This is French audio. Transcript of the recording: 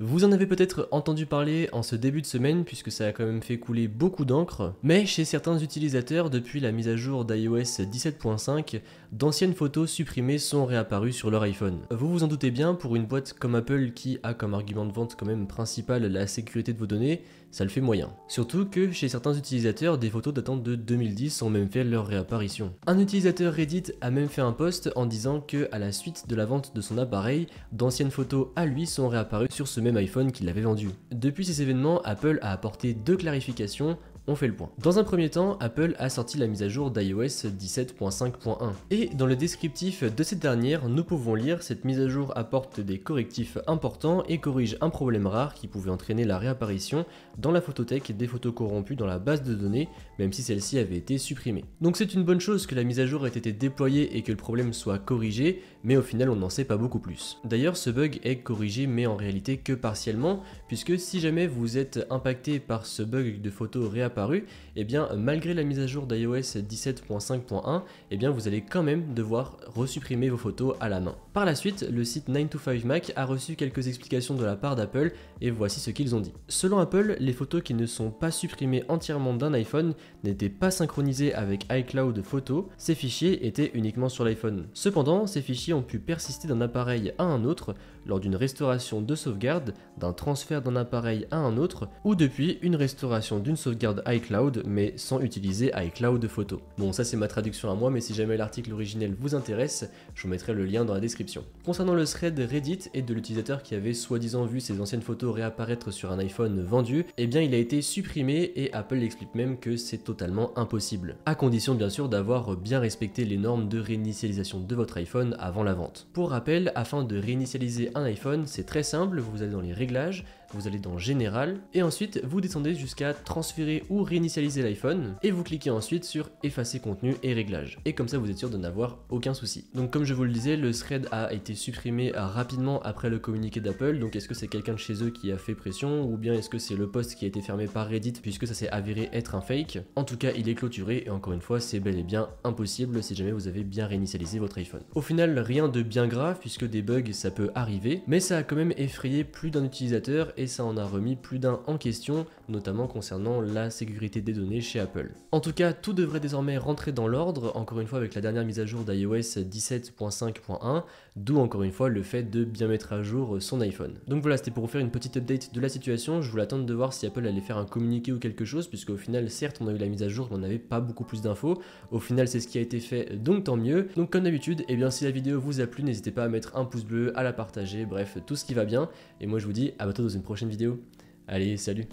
Vous en avez peut-être entendu parler en ce début de semaine puisque ça a quand même fait couler beaucoup d'encre, mais chez certains utilisateurs depuis la mise à jour d'iOS 17.5, d'anciennes photos supprimées sont réapparues sur leur iPhone. Vous vous en doutez bien, pour une boîte comme Apple qui a comme argument de vente quand même principal la sécurité de vos données, ça le fait moyen. Surtout que chez certains utilisateurs, des photos datant de 2010 ont même fait leur réapparition. Un utilisateur Reddit a même fait un post en disant que à la suite de la vente de son appareil, d'anciennes photos à lui sont réapparues sur ce même iPhone qu'il avait vendu. Depuis ces événements, Apple a apporté deux clarifications on fait le point. Dans un premier temps, Apple a sorti la mise à jour d'iOS 17.5.1. Et dans le descriptif de cette dernière, nous pouvons lire cette mise à jour apporte des correctifs importants et corrige un problème rare qui pouvait entraîner la réapparition dans la photothèque des photos corrompues dans la base de données, même si celle-ci avait été supprimée. Donc c'est une bonne chose que la mise à jour ait été déployée et que le problème soit corrigé, mais au final on n'en sait pas beaucoup plus. D'ailleurs, ce bug est corrigé, mais en réalité que partiellement, puisque si jamais vous êtes impacté par ce bug de photos réapparues, et eh bien malgré la mise à jour d'iOS 17.5.1, eh bien vous allez quand même devoir resupprimer vos photos à la main. Par la suite, le site 9to5Mac a reçu quelques explications de la part d'Apple et voici ce qu'ils ont dit. Selon Apple, les photos qui ne sont pas supprimées entièrement d'un iPhone n'étaient pas synchronisées avec iCloud Photos, ces fichiers étaient uniquement sur l'iPhone. Cependant, ces fichiers ont pu persister d'un appareil à un autre lors d'une restauration de sauvegarde, d'un transfert d'un appareil à un autre, ou depuis une restauration d'une sauvegarde iCloud mais sans utiliser iCloud Photo. Bon ça c'est ma traduction à moi mais si jamais l'article originel vous intéresse, je vous mettrai le lien dans la description. Concernant le thread Reddit et de l'utilisateur qui avait soi-disant vu ses anciennes photos réapparaître sur un iPhone vendu, eh bien il a été supprimé et Apple explique même que c'est totalement impossible. À condition bien sûr d'avoir bien respecté les normes de réinitialisation de votre iPhone avant la vente. Pour rappel, afin de réinitialiser un iPhone, c'est très simple, vous allez dans les réglages, vous allez dans Général, et ensuite vous descendez jusqu'à transférer ou réinitialiser l'iPhone, et vous cliquez ensuite sur effacer contenu et réglages. Et comme ça vous êtes sûr de n'avoir aucun souci. Donc comme je vous le disais, le thread a été supprimé rapidement après le communiqué d'Apple, donc est-ce que c'est quelqu'un de chez eux qui a fait pression, ou bien est-ce que c'est le post qui a été fermé par Reddit puisque ça s'est avéré être un fake? En tout cas il est clôturé, et encore une fois c'est bel et bien impossible si jamais vous avez bien réinitialisé votre iPhone. Au final rien de bien grave puisque des bugs ça peut arriver, mais ça a quand même effrayé plus d'un utilisateur et ça en a remis plus d'un en question, notamment concernant la sécurité des données chez Apple. En tout cas, tout devrait désormais rentrer dans l'ordre, encore une fois avec la dernière mise à jour d'iOS 17.5.1, d'où encore une fois le fait de bien mettre à jour son iPhone. Donc voilà, c'était pour vous faire une petite update de la situation, je voulais attendre de voir si Apple allait faire un communiqué ou quelque chose, puisque au final, certes, on a eu la mise à jour, mais on n'avait pas beaucoup plus d'infos. Au final, c'est ce qui a été fait, donc tant mieux. Donc comme d'habitude, et eh bien si la vidéo vous a plu, n'hésitez pas à mettre un pouce bleu, à la partager, bref, tout ce qui va bien. Et moi je vous dis à bientôt dans une prochaine vidéo. Allez, salut